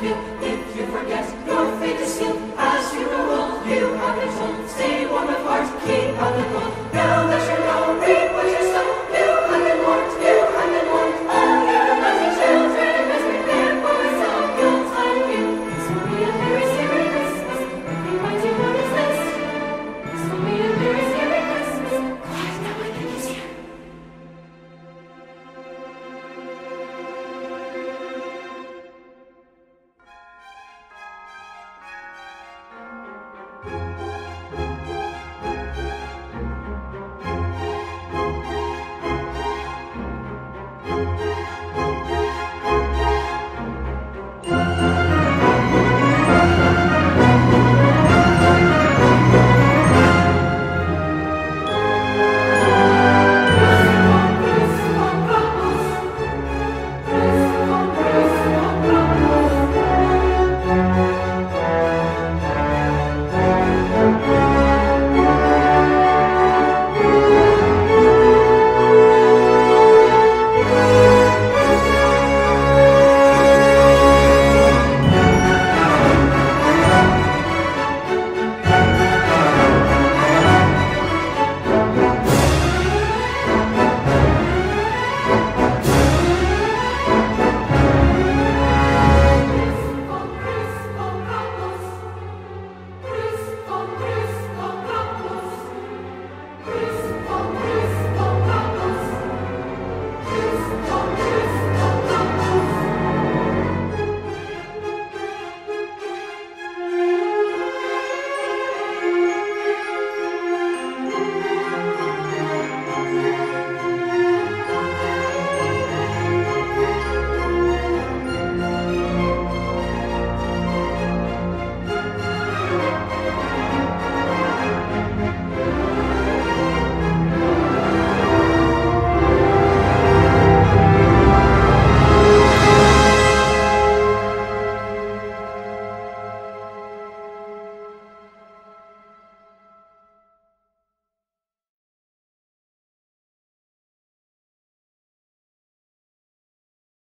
你。